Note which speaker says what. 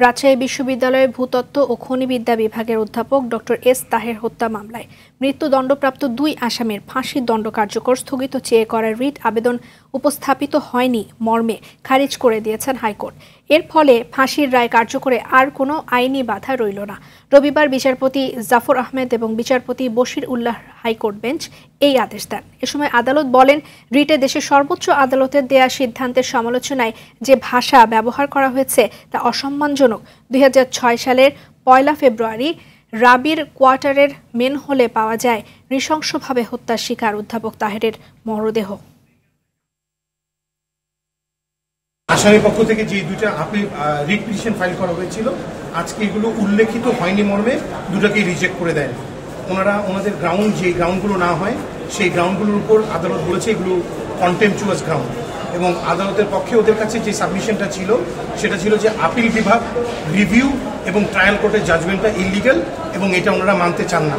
Speaker 1: রাজশাহী বিশ্ববিদ্যালয়ের ভূতত্ত্ব ও খনিবিদ্যা বিভাগের অধ্যাপক ডক্টর এস তাহের হত্যা মামলায় মৃত্যুদণ্ডপ্রাপ্ত দুই আসামের ফাঁসির দণ্ড কার্যকর স্থগিত চেয়ে করা রিট আবেদন উপস্থাপিত হয়নি মর্মে খারিজ করে দিয়েছেন হাইকোর্ট। এর ফলে ফাঁসির রায় কার্যকরে আর কোনো আইনি বাধা রইল না। রবিবার বিচারপতি জাফর আহমেদ এবং বিচারপতি বশির উল্লাহ হাইকোর্ট বেঞ্চ এই আদেশ দেন। এ সময় আদালত বলেন, রিটে দেশের সর্বোচ্চ আদালতের দেয়া সিদ্ধান্তের সমালোচনায় যে ভাষা ব্যবহার করা হয়েছে তা অসম্মানজনক। দুই হাজার ছয় সালের পয়লা ফেব্রুয়ারি রাবির কোয়ার্টারের মেন হলে পাওয়া যায় নৃশংসভাবে হত্যার শিকার অধ্যাপক তাহেরের মরদেহ।
Speaker 2: আসামি পক্ষ থেকে যে দুইটা আপনি রিট পিটিশন ফাইল করা হয়েছিল, আজকে এগুলো উল্লেখিত হয়নি মর্মে দুটাকেই রিজেক্ট করে দেন। ওনারা, ওনাদের গ্রাউন্ড যে গ্রাউন্ডগুলো না হয়, সেই গ্রাউন্ডগুলোর উপর আদালত বলেছে এগুলো কন্টেম্পচুয়াস গ্রাউন্ড এবং আদালতের পক্ষে ওদের কাছে যে সাবমিশনটা ছিল, সেটা ছিল যে আপিল বিভাগ রিভিউ এবং ট্রায়াল কোর্টের জাজমেন্টটা ইলিগাল এবং এটা ওনারা মানতে চান না।